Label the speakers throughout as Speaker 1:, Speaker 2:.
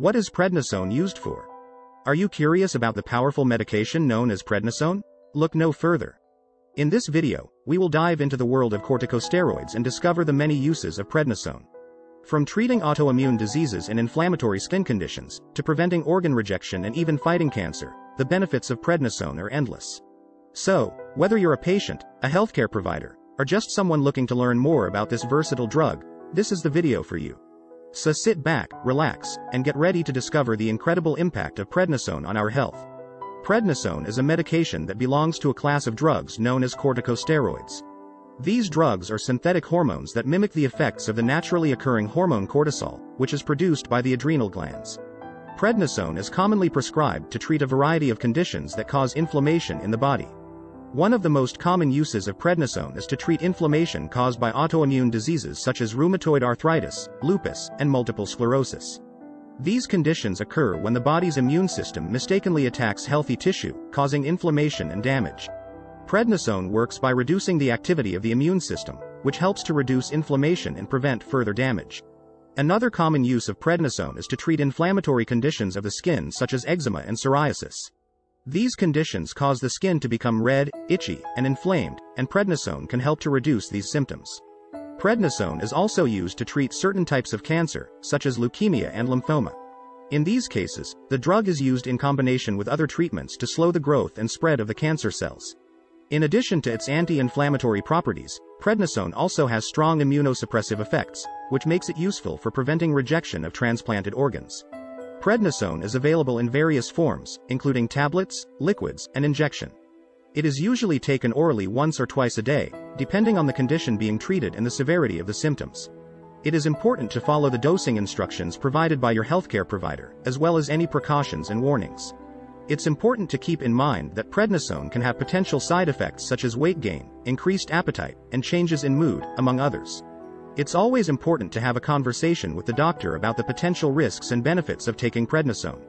Speaker 1: What is prednisone used for? Are you curious about the powerful medication known as prednisone? Look no further. In this video, we will dive into the world of corticosteroids and discover the many uses of prednisone. From treating autoimmune diseases and inflammatory skin conditions, to preventing organ rejection and even fighting cancer, the benefits of prednisone are endless. So, whether you're a patient, a healthcare provider, or just someone looking to learn more about this versatile drug, this is the video for you. So sit back, relax, and get ready to discover the incredible impact of prednisone on our health. Prednisone is a medication that belongs to a class of drugs known as corticosteroids. These drugs are synthetic hormones that mimic the effects of the naturally occurring hormone cortisol, which is produced by the adrenal glands. Prednisone is commonly prescribed to treat a variety of conditions that cause inflammation in the body. One of the most common uses of prednisone is to treat inflammation caused by autoimmune diseases such as rheumatoid arthritis, lupus, and multiple sclerosis. These conditions occur when the body's immune system mistakenly attacks healthy tissue, causing inflammation and damage. Prednisone works by reducing the activity of the immune system, which helps to reduce inflammation and prevent further damage. Another common use of prednisone is to treat inflammatory conditions of the skin such as eczema and psoriasis. These conditions cause the skin to become red, itchy, and inflamed, and prednisone can help to reduce these symptoms. Prednisone is also used to treat certain types of cancer, such as leukemia and lymphoma. In these cases, the drug is used in combination with other treatments to slow the growth and spread of the cancer cells. In addition to its anti-inflammatory properties, prednisone also has strong immunosuppressive effects, which makes it useful for preventing rejection of transplanted organs. Prednisone is available in various forms, including tablets, liquids, and injection. It is usually taken orally once or twice a day, depending on the condition being treated and the severity of the symptoms. It is important to follow the dosing instructions provided by your healthcare provider, as well as any precautions and warnings. It's important to keep in mind that prednisone can have potential side effects such as weight gain, increased appetite, and changes in mood, among others. It's always important to have a conversation with the doctor about the potential risks and benefits of taking prednisone.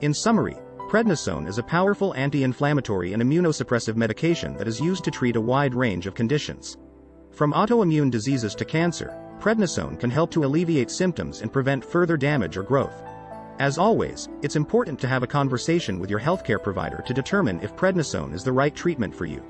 Speaker 1: In summary, prednisone is a powerful anti-inflammatory and immunosuppressive medication that is used to treat a wide range of conditions. From autoimmune diseases to cancer, prednisone can help to alleviate symptoms and prevent further damage or growth. As always, it's important to have a conversation with your healthcare provider to determine if prednisone is the right treatment for you.